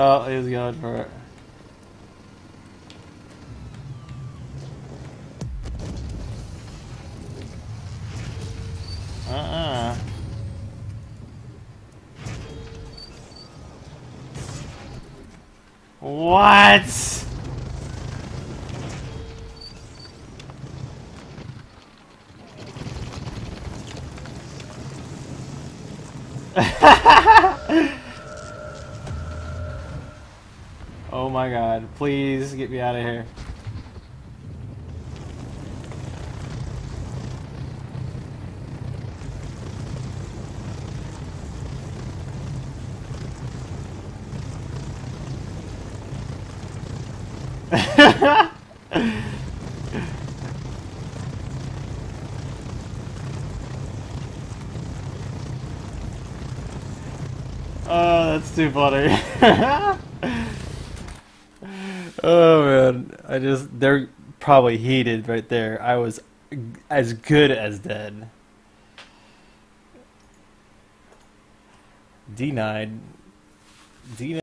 Oh, he was going for it. Uh-uh. What? oh my god, please get me out of here. oh, that's too funny. oh man, I just they're probably heated right there. I was as good as dead. D9 D9